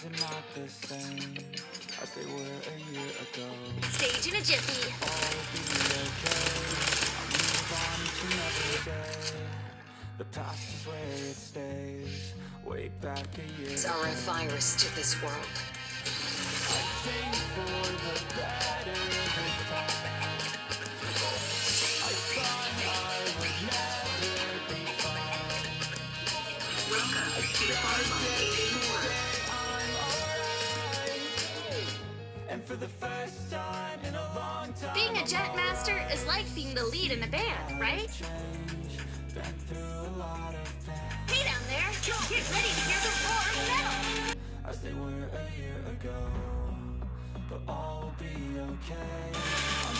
Things are not the same as they were a year ago. Stage in a jiffy. All be okay. I move on and every day. The past is where it stays. Way back a year It's our virus to this world. A jet master is like being the lead in a band, right? Hey down there, get ready to hear the roar of metal. as they were a year ago. But all will be okay.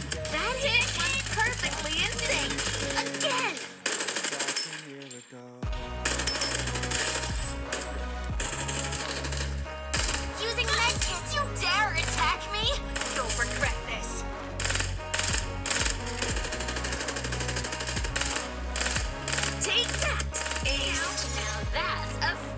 that's a.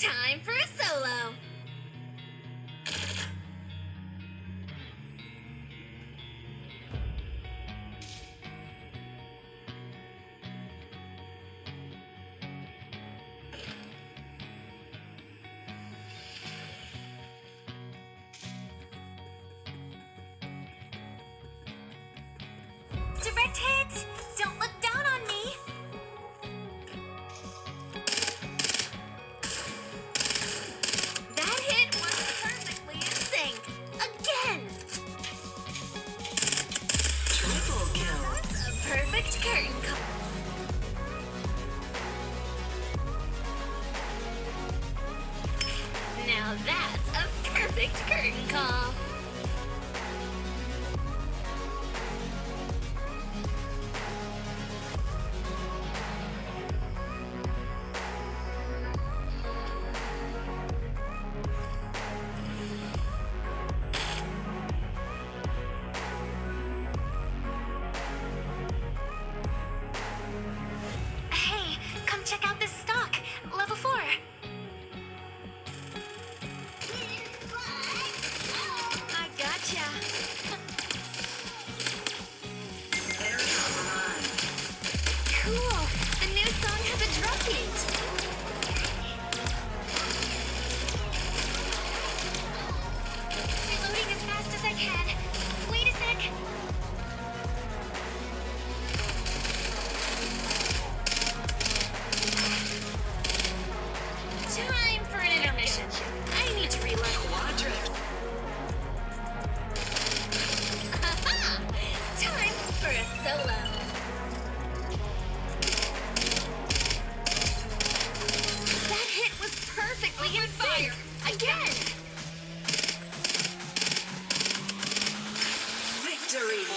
Time for a solo. Direct hit! Don't curtain Victory!